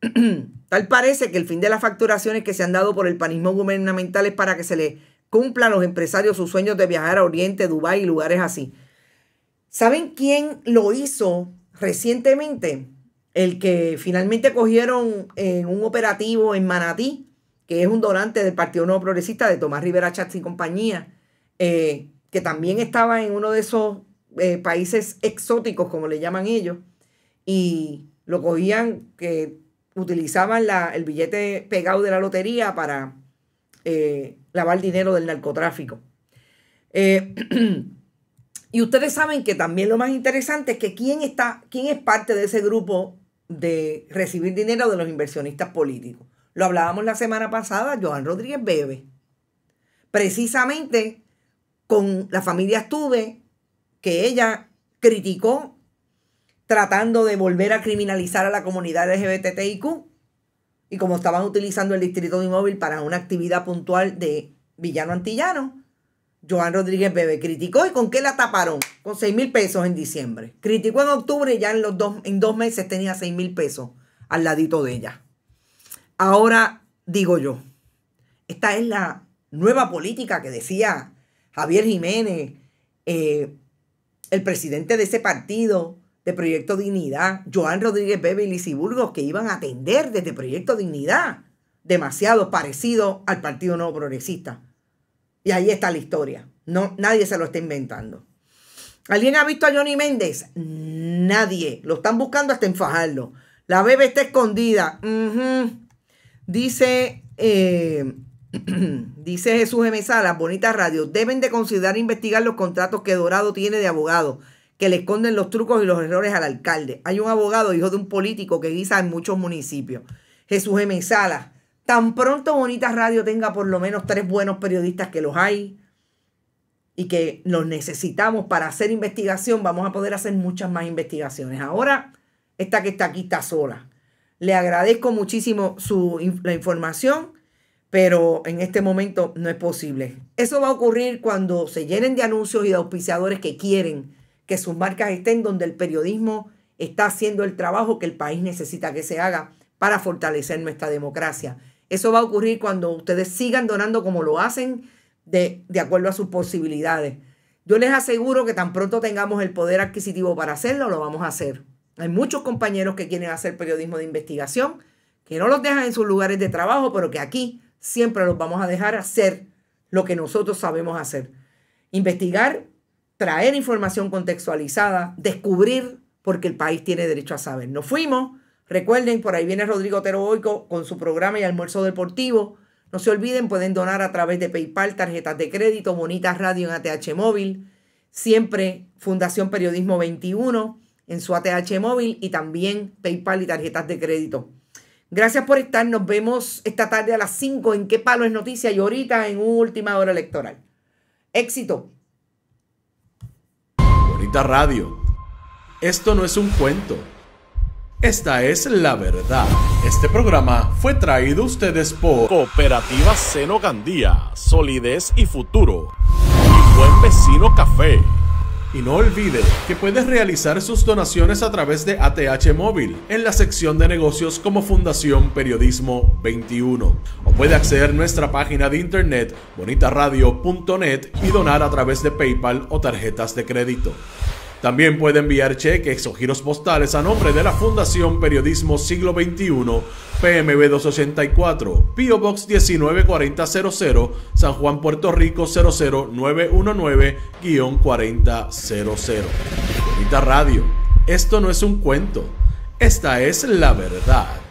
tal parece que el fin de las facturaciones que se han dado por el panismo gubernamental es para que se le cumplan los empresarios sus sueños de viajar a Oriente, Dubái y lugares así. ¿Saben quién lo hizo recientemente? El que finalmente cogieron en un operativo en Manatí que es un donante del Partido Nuevo Progresista de Tomás Rivera Chats y compañía, eh, que también estaba en uno de esos eh, países exóticos, como le llaman ellos, y lo cogían, que utilizaban el billete pegado de la lotería para eh, lavar dinero del narcotráfico. y ustedes saben que también lo más interesante es que quién está, quién es parte de ese grupo de recibir dinero de los inversionistas políticos. Lo hablábamos la semana pasada, Joan Rodríguez Bebe. Precisamente con la familia Estuve, que ella criticó tratando de volver a criminalizar a la comunidad LGBTIQ. Y como estaban utilizando el distrito de inmóvil para una actividad puntual de villano antillano, Joan Rodríguez Bebe criticó y con qué la taparon? Con 6 mil pesos en diciembre. Criticó en octubre y ya en, los dos, en dos meses tenía 6 mil pesos al ladito de ella. Ahora digo yo, esta es la nueva política que decía Javier Jiménez, eh, el presidente de ese partido de Proyecto Dignidad, Joan Rodríguez Bebe y Lisiburgos, que iban a atender desde Proyecto Dignidad, demasiado parecido al Partido Nuevo Progresista. Y ahí está la historia. No, nadie se lo está inventando. ¿Alguien ha visto a Johnny Méndez? Nadie. Lo están buscando hasta enfajarlo. La bebé está escondida. Dice, eh, dice Jesús M. Salas, bonita radio. Deben de considerar investigar los contratos que Dorado tiene de abogado, que le esconden los trucos y los errores al alcalde. Hay un abogado, hijo de un político, que guisa en muchos municipios. Jesús M. Salas. Tan pronto Bonita Radio tenga por lo menos tres buenos periodistas que los hay y que los necesitamos para hacer investigación, vamos a poder hacer muchas más investigaciones. Ahora, esta que está aquí está sola. Le agradezco muchísimo su, la información, pero en este momento no es posible. Eso va a ocurrir cuando se llenen de anuncios y de auspiciadores que quieren que sus marcas estén donde el periodismo está haciendo el trabajo que el país necesita que se haga para fortalecer nuestra democracia. Eso va a ocurrir cuando ustedes sigan donando como lo hacen de, de acuerdo a sus posibilidades. Yo les aseguro que tan pronto tengamos el poder adquisitivo para hacerlo, lo vamos a hacer. Hay muchos compañeros que quieren hacer periodismo de investigación, que no los dejan en sus lugares de trabajo, pero que aquí siempre los vamos a dejar hacer lo que nosotros sabemos hacer. Investigar, traer información contextualizada, descubrir, porque el país tiene derecho a saber. Nos fuimos. Recuerden, por ahí viene Rodrigo Teroboico con su programa y almuerzo deportivo. No se olviden, pueden donar a través de PayPal, tarjetas de crédito, Bonitas Radio en ATH Móvil, siempre Fundación Periodismo 21 en su ATH Móvil y también PayPal y tarjetas de crédito. Gracias por estar. Nos vemos esta tarde a las 5 en Qué Palo es Noticia y ahorita en última hora electoral. Éxito. Bonita Radio. Esto no es un cuento. Esta es la verdad. Este programa fue traído a ustedes por Cooperativa Seno Gandía, Solidez y Futuro. Y Buen Vecino Café. Y no olvide que puedes realizar sus donaciones a través de ATH Móvil en la sección de negocios como Fundación Periodismo 21. O puede acceder a nuestra página de internet bonitaradio.net y donar a través de PayPal o tarjetas de crédito. También puede enviar cheques o giros postales a nombre de la Fundación Periodismo Siglo XXI, PMB 284, PO Box 194000, San Juan, Puerto Rico 00919-4000. Bonita Radio, esto no es un cuento, esta es la verdad.